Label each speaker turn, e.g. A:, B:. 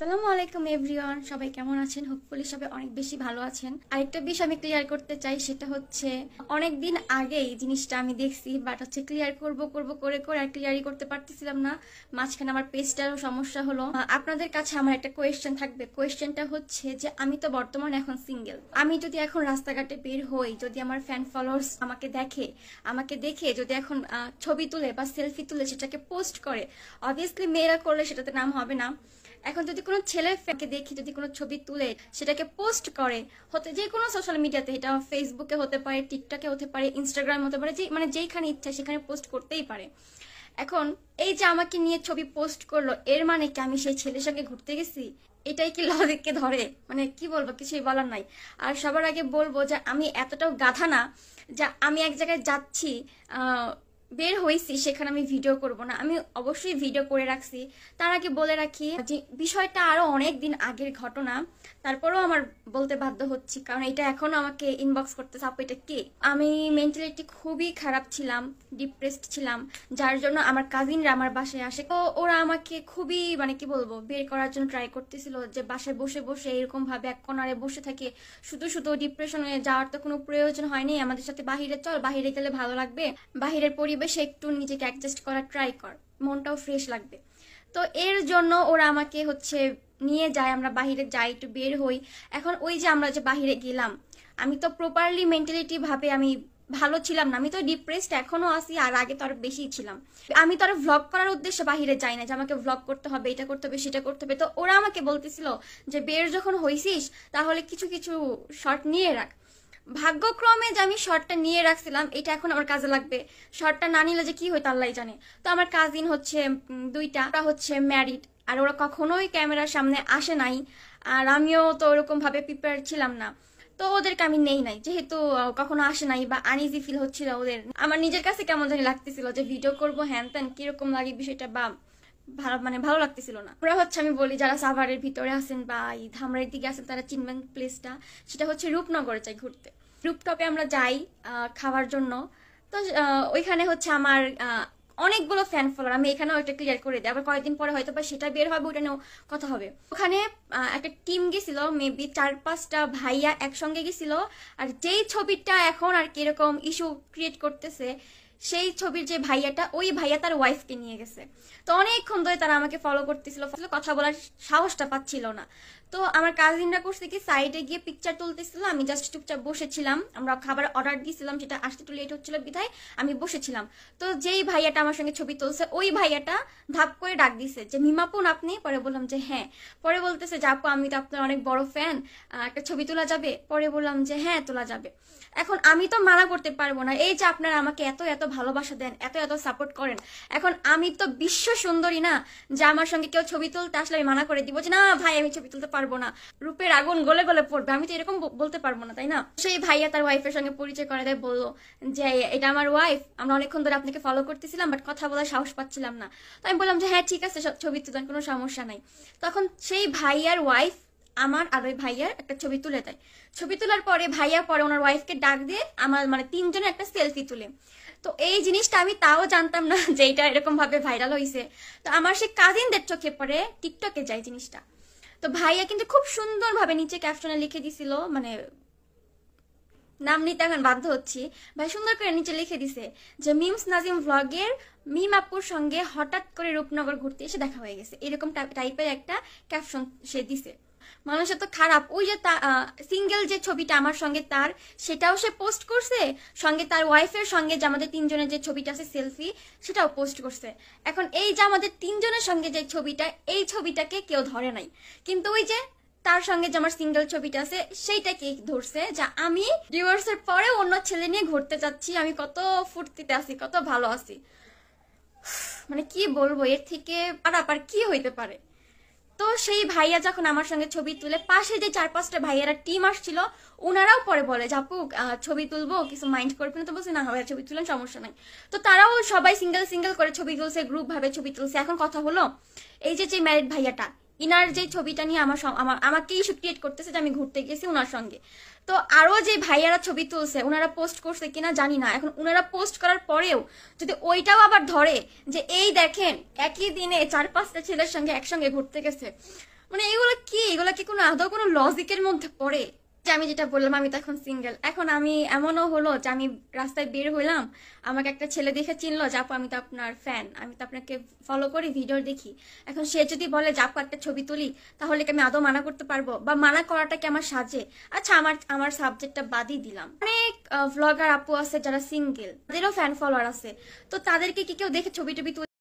A: সালামু আলাইকুম, এভরিওয়ান। সবাই কেমন আছেন? হোপফুলি সবাই অনেক বেশি ভালো আছেন। আরেকটা বিষয় আমি ক্লিয়ার করতে চাই, সেটা হচ্ছে অনেক দিন আগেই জিনিসটা আমি দেখছি বাট হচ্ছে ক্লিয়ার করব করব, করে করে আর ক্লিয়ারই করতে পারতেছিলাম না। মাঝখানে আমার পেজটারও সমস্যা হলো। আপনাদের কাছে আমার একটা কোয়েশ্চেন থাকবে। কোয়েশ্চেনটা হচ্ছে যে, আমি তো বর্তমানে এখন সিঙ্গেল আমি যদি এখন রাস্তাঘাটে বের হই, যদি আমার ফ্যান ফলোয়ার্স আমাকে দেখে আমাকে দেখে যদি এখন ছবি তুলে বা সেলফি তুলে সেটাকে পোস্ট করে অবভিয়াসলি মেয়েরা করলে সেটাতে নাম হবে না। এখন যদি কোনো ছেলে ফ্যানকে দেখি, যদি কোনো ছবি তুলে সেটাকে পোস্ট করে, হতে যে কোনো সোশ্যাল মিডিয়াতে এটা ফেসবুকে হতে পারে টিকটকে হতে পারে ইনস্টাগ্রাম হতে পারে, যে মানে যেইখানে ইচ্ছা সেখানে পোস্ট করতেই পারে। এখন এই যে আমাকে নিয়ে ছবি পোস্ট করল, এর মানে কি আমি সেই ছেলের সঙ্গে ঘুরতে গেছি? এটাই কি লজিককে ধরে? মানে কি বলব, কিছুই বলার নাই। আর সবার আগে বলব যে, আমি এতটাও গাধা না যা, আমি এক জায়গায় যাচ্ছি বের হয়েছি, সেখানে আমি ভিডিও করব না। আমি অবশ্যই ভিডিও করে রাখছি। তার আগে বলে রাখি যে, বিষয়টা আরও অনেক দিন আগের ঘটনা। তারপরেও আমার বলতে বাধ্য হচ্ছি, কারণ এটা এখনও আমাকে ইনবক্স করতেছে, আপু, এটা কে? আমি মেন্টালিটি খুবই খারাপ ছিলাম ডিপ্রেসড ছিলাম, যার জন্য আমার কাজিনরা আমার বাসায় আসে। তো ওরা আমাকে খুবই মানে কি বলব, বের করার জন্য ট্রাই করতেছিল যে, বাসায় বসে বসে এরকম ভাবে এক কোনারে বসে থাকে শুধু শুধু ডিপ্রেশনে যাওয়ার তো কোনো প্রয়োজন হয়নি। আমাদের সাথে, বাহিরে চল, বাহিরে গেলে ভালো লাগবে। বাহিরের পরিবেশে একটু নিজেকে অ্যাডজাস্ট করার ট্রাই কর। মনটাও ফ্রেশ লাগবে। তো এর জন্য ওরা আমাকে হচ্ছে নিয়ে যায়, আমরা বাহিরে যাই, একটু বের হই। এখন ওই যে আমরা যে বাহিরে গেলাম, আমি তো প্রপারলি মেন্টালিটি ভাবে আমি ভালো ছিলাম না। আমি তো ডিপ্রেসড এখনও আছি, আর আগে তো আরও বেশি ছিলাম। আমি তো আরও ভ্লগ করার উদ্দেশ্যে বাহিরে যাই না, যে আমাকে ভ্লগ করতে হবে, এটা করতে হবে, সেটা করতে হবে। তো ওরা আমাকে বলতেছিল যে, বের যখন হইছিস, তাহলে কিছু কিছু শর্ট নিয়ে রাখ। ভাগ্যক্রমে যে আমি শর্টটা নিয়ে রাখছিলাম, এটা এখন আমার কাজে লাগবে। শর্টটা না নিলে যে কি হইতো আল্লাহ জানে। তো আমার কাজিন হচ্ছে দুইটা, ওরা হচ্ছে ম্যারিড আর ওরা কখনোই ক্যামেরার সামনে আসে নাই, আর আমিও তো ওরকম ভাবে প্রিপেয়ার ছিলাম না। তো ওদেরকে আমি নেই নাই, যেহেতু কখনো আসে নাই বা আনইজি ফিল হচ্ছিল ওদের। আমার নিজের কাছে কেমন জানি লাগতেছিল যে ভিডিও করব, হ্যান ত্যান, কীরকম লাগে বিষয়টা বা ভালো মানে ভালো লাগতেছিল না। ওরা হচ্ছে, আমি বলি, যারা সাভারের ভিতরে আছেন বা এই ধামরাইয়ের দিকে আছেন, তারা চিনবেন প্লেসটা সেটা হচ্ছে রূপনগরে যাই ঘুরতে। রূপটপে আমরা যাই খাওয়ার জন্য। তো ওইখানে হচ্ছে আমার অনেকগুলো ফ্যান ফলোয়ার আমি এখানেও একটা ক্লিয়ার করে দিই। আবার কয়েকদিন পরে হয়তো বা সেটা বের হবে, ওটা নিয়েও কথা হবে। ওখানে একটা টিম গেছিল মেবি চার পাঁচটা ভাইয়া একসঙ্গে গেছিল। আর যেই ছবিটা এখন আর কীরকম ইস্যু ক্রিয়েট করতেছে সেই ছবির যে ভাইয়াটা, ওই ভাইয়া তার ওয়াইফকে নিয়ে গেছে। তো অনেকক্ষণ ধরে তারা আমাকে ফলো করতেছিল কথা বলার সাহসটা পাচ্ছিল না। তো আমার কাজিনরা করছে কি সাইডে গিয়ে পিকচার তুলতেছিল, আমি জাস্ট চুপচাপ বসেছিলাম, আমরা খাবার অর্ডার দিয়েছিলাম সেটা আসতে একটু লেট হচ্ছিল বিধায়, আমি বসেছিলাম। তো যেই ভাইয়াটা আমার সঙ্গে ছবি তুলছে, ওই ভাইয়াটা ধাপ করে ডাক দিছে যে মিমাপুন আপনি? পরে বললাম যে হ্যাঁ। পরে বলতেছে যে, আপু, আমি তো আপনার অনেক বড় ফ্যান একটা ছবি তোলা যাবে? পরে বললাম যে হ্যাঁ তোলা যাবে। এখন আমি তো মানা করতে পারব না, এই যে আপনারা আমাকে এত এত ভালোবাসা দেন, এত এত সাপোর্ট করেন। এখন আমি তো বিশ্ব সুন্দরী না, যে আমার সঙ্গে কেউ ছবি তুলতে আসলে আমি মানা করে দিব যে, না ভাই, আমি ছবি তুলতে পারব না। রূপের আগুন গলে গলে পড়বে, আমি তো এরকম বলতে পারব না, তাই না? সেই ভাইয়া তার ওয়াইফের সঙ্গে পরিচয় করে দেয়, বলল যে, এটা আমার ওয়াইফ আমরা অনেকক্ষণ ধরে আপনাকে ফলো করতেছিলাম বাট কথা বলার সাহস পাচ্ছিলাম না। তো আমি বললাম যে হ্যাঁ ঠিক আছে ছবি তুলেন, কোনো সমস্যা নাই। তখন সেই ভাইয়ার ওয়াইফ আমার আর ওই ভাইয়ার একটা ছবি তুলে দেয়। ছবি তোলার পরে ভাইয়া পরে ওনার ওয়াইফকে ডাক দিয়ে আমার মানে তিনজনের একটা সেলফি তুলে। তো এই জিনিসটা আমি তাও জানতাম না যে এটা এরকম ভাবে ভাইরাল হয়েছে তো আমার সেই কাজিনদের চোখে পড়ে টিকটকে যায় জিনিসটা। তো ভাইয়া কিন্তু খুব সুন্দরভাবে নিচে ক্যাপশনে লিখে দিছিল মানে নাম নিতে এখন বাধ্য হচ্ছি। ভাই সুন্দর করে নিচে লিখে দিছে যে, মিমস নাজিম ভ্লগের মিম আপুর সঙ্গে হঠাৎ করে রূপনগর ঘুরতে এসে দেখা হয়ে গেছে। এরকম টাইপের একটা ক্যাপশন সে দিছে। মানুষের তো খারাপ। ওই যে সিঙ্গেল যে ছবিটা আমার সঙ্গে তার, সেটাও সে পোস্ট করছে। সঙ্গে তার ওয়াইফের সঙ্গে যে আমাদের তিনজনের যে ছবিটা আছে সেলফি সেটাও পোস্ট করছে। এখন এই যে আমাদের তিনজনের সঙ্গে যে ছবিটা, এই ছবিটাকে কেউ ধরে নাই। কিন্তু ওই যে তার সঙ্গে যে আমার সিঙ্গেল ছবিটা আছে, সেইটাকে ধরছে যা আমি ডিভোর্সের পরে অন্য ছেলে নিয়ে ঘুরতে যাচ্ছি, আমি কত ফুর্তিতে আছি, কত ভালো আছি। মানে কি বলব, এর থেকে আর কি হইতে পারে? তো সেই ভাইয়া যখন আমার সঙ্গে ছবি তুলে, পাশে যে চার পাঁচটা ভাইয়ারা টিম আসছিল ওনারাও পরে বলে, যাপু ছবি তুলবো, কিছু মাইন্ড করবে না? তো বলছি, না, ভাইয়া, ছবি তুলেন সমস্যা নাই। তো তারাও সবাই সিঙ্গেল সিঙ্গেল করে ছবি তুলছে গ্রুপ ভাবে ছবি তুলছে। এখন কথা হলো, এই যে যে ম্যারিড ভাইয়াটা ইনার যে ছবিটা নিয়ে আমার আমার আমাকেই ইস্যু ক্রিয়েট করতেছে যে আমি ঘুরতে গেছি ওনার সঙ্গে। তো আরও যে ভাইয়ারা ছবি তুলছে ওনারা পোস্ট করছে কিনা জানি না। এখন ওনারা পোস্ট করার পরেও যদি ওইটাও আবার ধরে যে এই দেখেন, একই দিনে চার পাঁচটা ছেলের সঙ্গে একসঙ্গে ঘুরতে গেছে মানে এগুলো কি? এগুলো কি কোনো আদৌ কোনো লজিকের মধ্যে পড়ে? যে আমি যেটা বললাম, আমি তো এখন সিঙ্গেল এখন আমি এমনও হলো যে আমি রাস্তায় বের হইলাম, আমাকে একটা ছেলে দেখে চিনলো যে আমি তো আপনার ফ্যান আমি তো আপনাকে ফলো করি ভিডিও দেখি। এখন সে যদি বলে যে একটা ছবি তুলি, তাহলে কি আমি আদৌ মানা করতে পারব? বা মানা করাটা কি আমার সাজে? আচ্ছা আমার আমার সাবজেক্টটা বাদই দিলাম। অনেক ভ্লগার আপু আছে যারা সিঙ্গেল তাদেরও ফ্যান ফলোয়ার আছে। তো তাদেরকে কি কেউ দেখে ছবি টবি তুলে